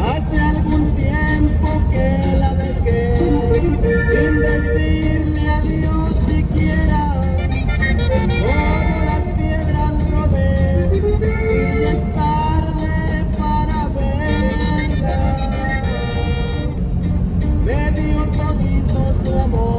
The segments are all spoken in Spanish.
Hace algún tiempo que tu amor.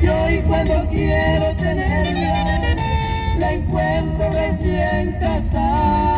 Y hoy cuando quiero tenerla, la encuentro recién casada.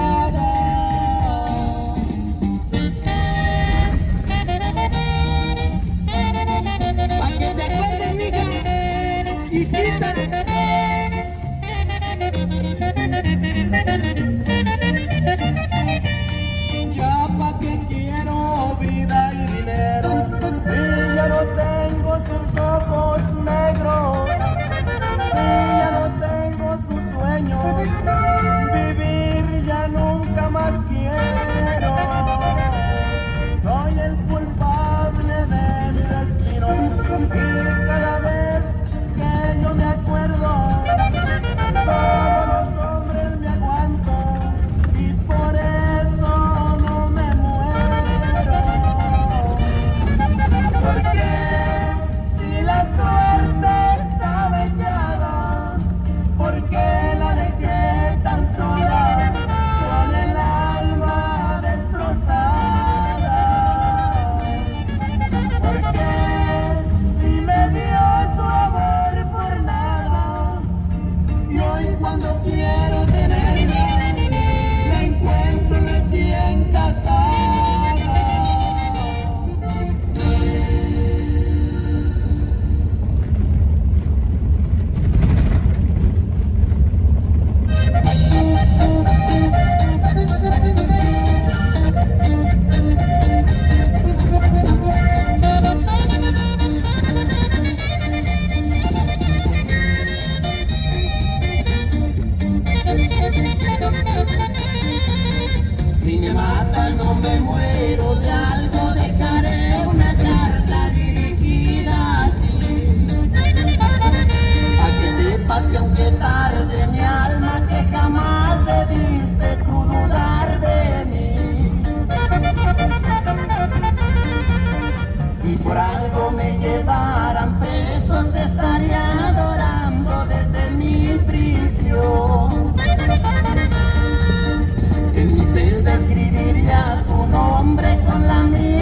por algo me llevaran preso, te estaría adorando desde mi prisión. En mi celda escribiría tu nombre con la mía.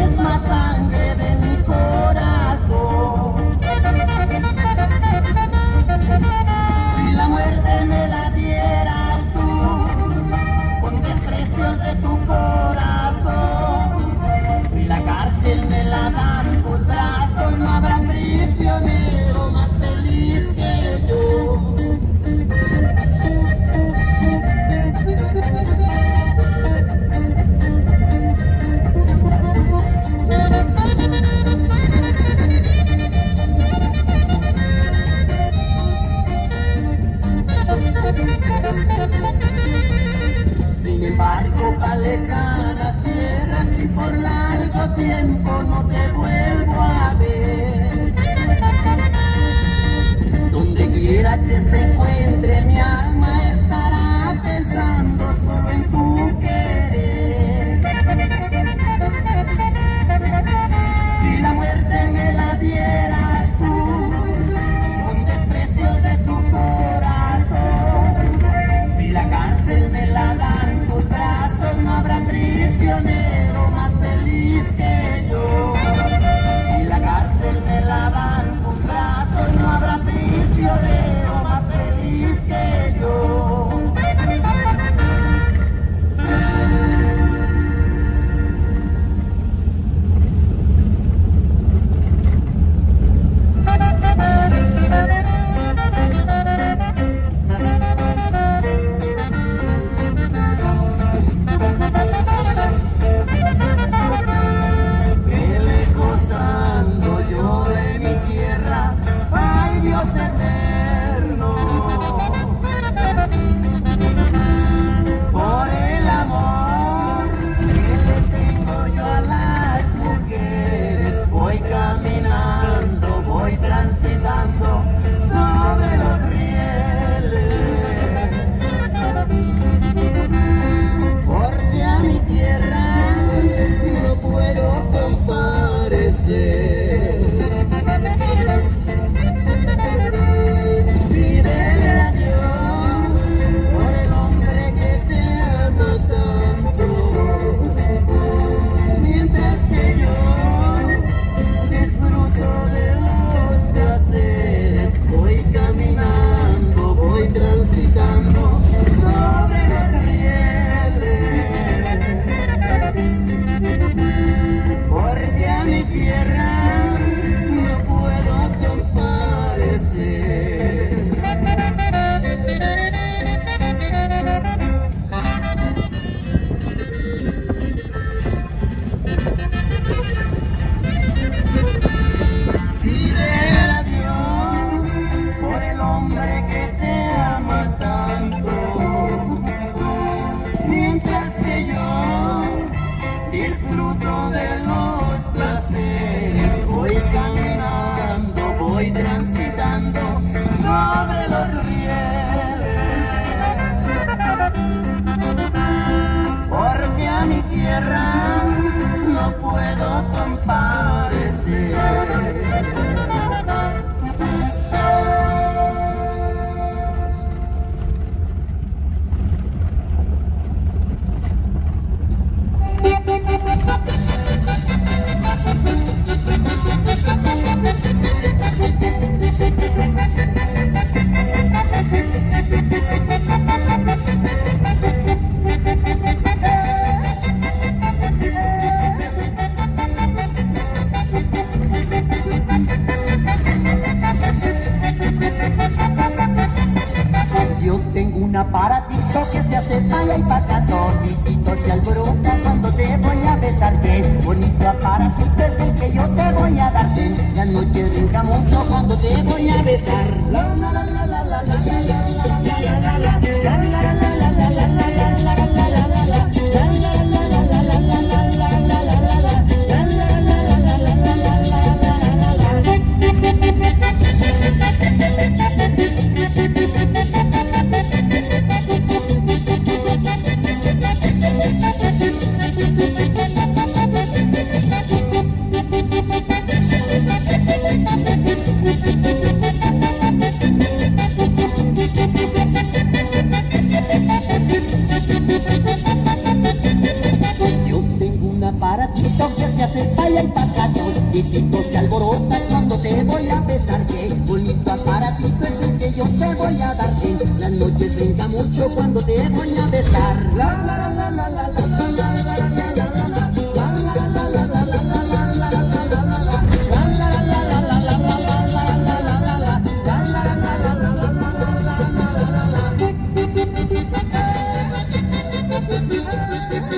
Thank you. noche brinca mucho cuando te voy a besar. La la la la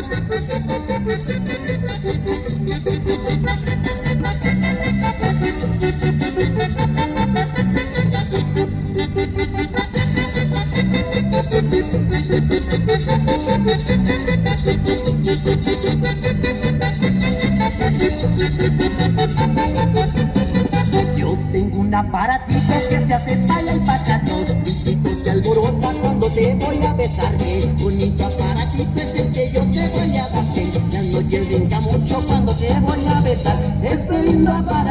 Thank you. y él brinca mucho cuando te voy a besar. Este lindo aparato.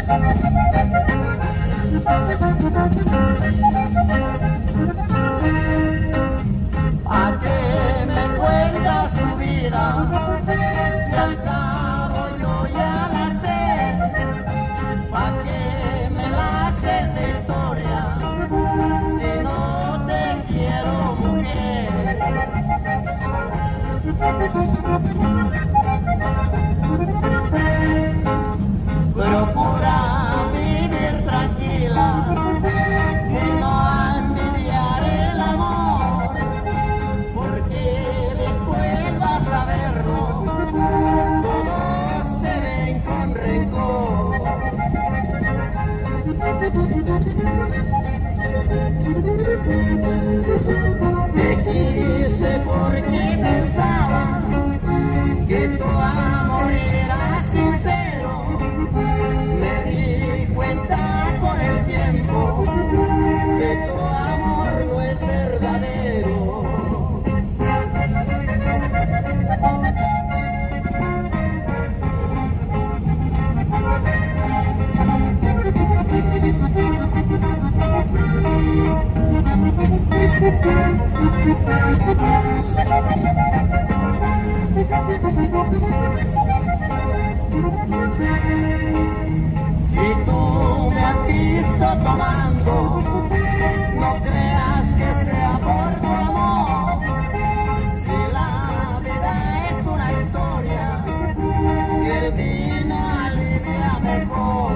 Thank you. Si tú me has visto tomando, no creas que sea por tu amor. Si la vida es una historia, el vino alivia mejor.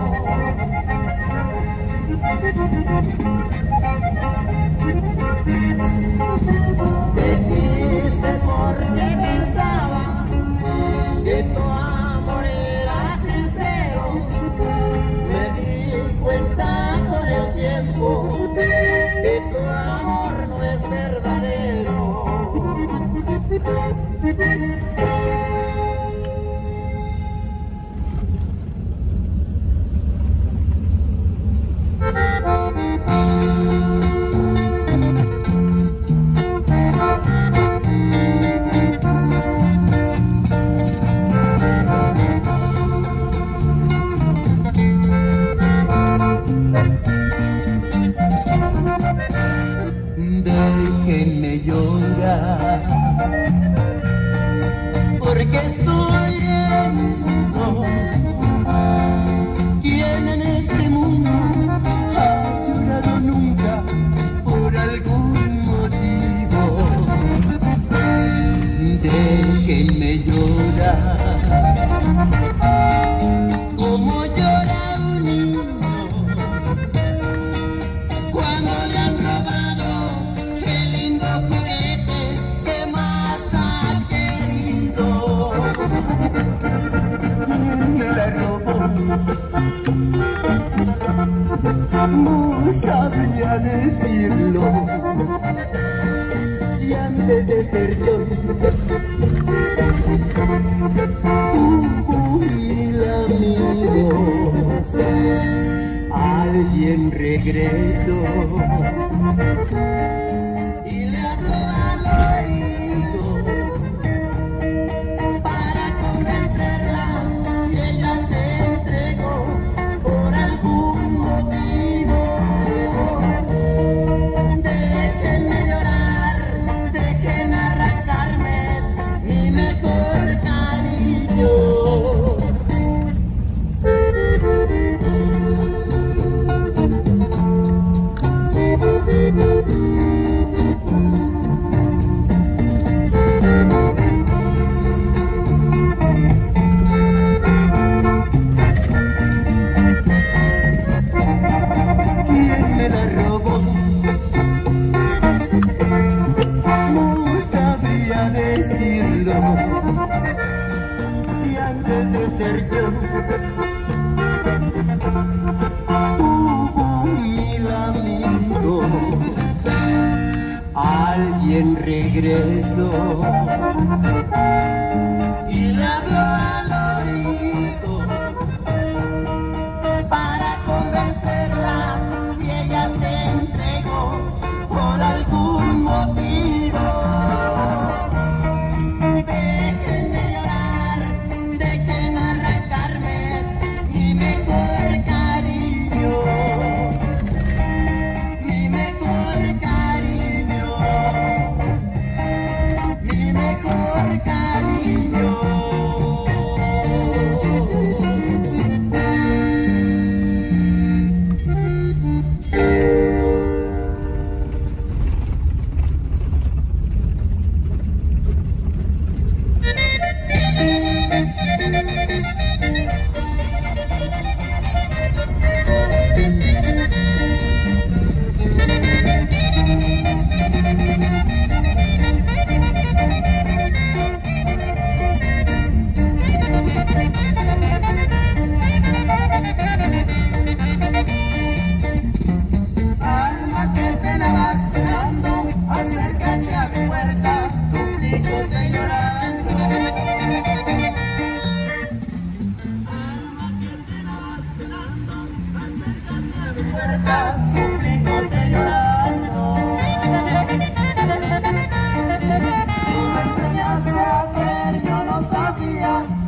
Bye. decirlo. Si antes de ser yo un mil amigos Alguien regresó. So.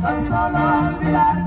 tan solo olvidar